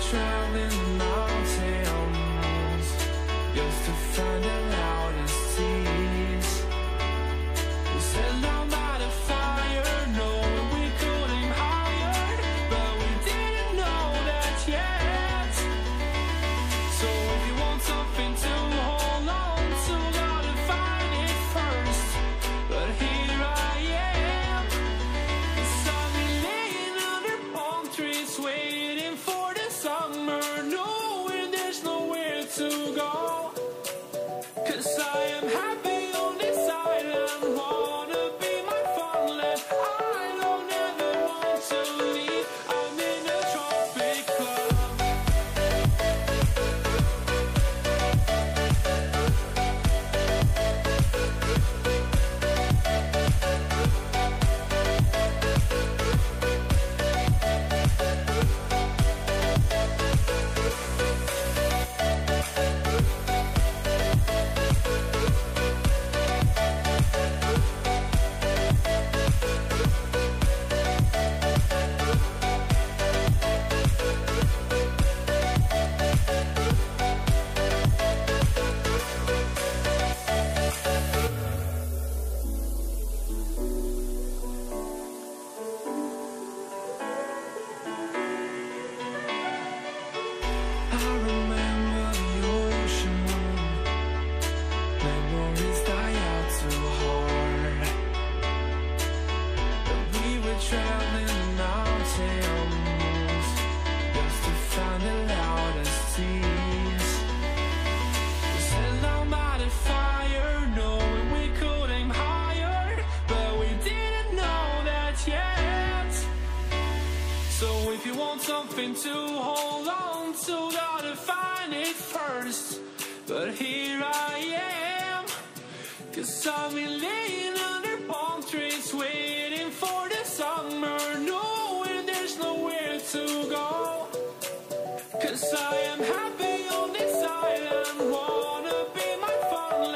drown in light. if you want something to hold on to, gotta find it first. But here I am, cause I'm laying under palm trees, waiting for the summer, knowing there's nowhere to go. Cause I am happy on this island, wanna be my fun